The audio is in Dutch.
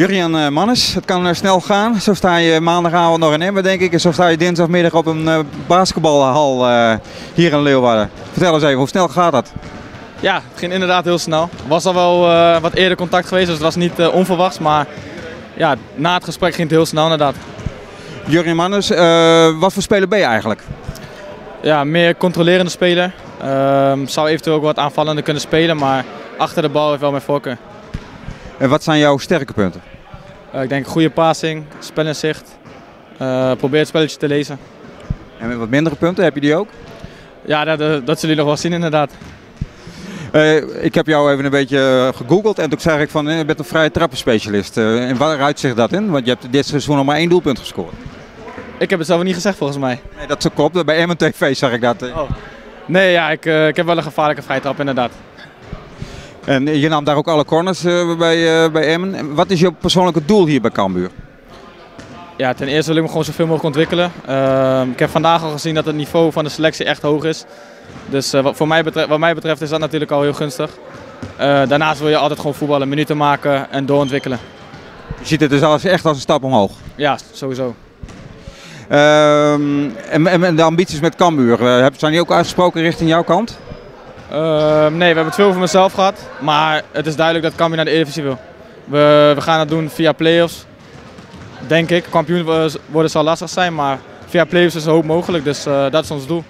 Jurjan uh, Mannes, het kan uh, snel gaan. Zo sta je maandagavond nog in Emmen, denk ik. En zo sta je dinsdagmiddag op een uh, basketbalhal hier in Leeuwarden. Vertel eens even, hoe snel gaat dat? Ja, het ging inderdaad heel snel. Er was al wel wat eerder contact geweest, dus het was niet onverwachts. Maar ja, na het gesprek ging het heel snel inderdaad. Jurjan Mannes, wat voor speler ben je eigenlijk? Ja, meer controlerende speler. Ehm, zou eventueel ook wat aanvallender kunnen spelen, maar achter de bal heeft wel mijn voorkeur. En wat zijn jouw sterke punten? Uh, ik denk goede passing, spelinzicht. Uh, probeer het spelletje te lezen. En met wat mindere punten, heb je die ook? Ja, dat, dat zullen jullie nog wel zien inderdaad. Uh, ik heb jou even een beetje gegoogeld en toen zei ik van je bent een vrije trappenspecialist. en waaruit zich dat in? Want je hebt dit seizoen nog maar één doelpunt gescoord. Ik heb het zelf niet gezegd volgens mij. Nee, dat klopt. Bij MNTV zag ik dat. Oh. Nee, ja, ik, ik heb wel een gevaarlijke vrije trap inderdaad. En je nam daar ook alle corners uh, bij, uh, bij Emmen. Wat is je persoonlijke doel hier bij Cambuur? Ja, ten eerste wil ik me gewoon zoveel mogelijk ontwikkelen. Uh, ik heb vandaag al gezien dat het niveau van de selectie echt hoog is. Dus uh, wat, voor mij betreft, wat mij betreft is dat natuurlijk al heel gunstig. daarnaast wil je altijd gewoon voetballen, minuten maken en doorontwikkelen. Je ziet het dus als, echt als een stap omhoog? Ja, sowieso. Ehm, en, en, de ambities met Cambuur, zijn die ook uitgesproken richting jouw kant? Uh, nee, we hebben het veel voor mezelf gehad. Maar het is duidelijk dat Cambuur naar de Eredivisie wil. We, we gaan het doen via play-offs. Denk ik. Kampioen worden zal lastig zijn, maar via play-offs is er hoop mogelijk. Dus uh, dat is ons doel.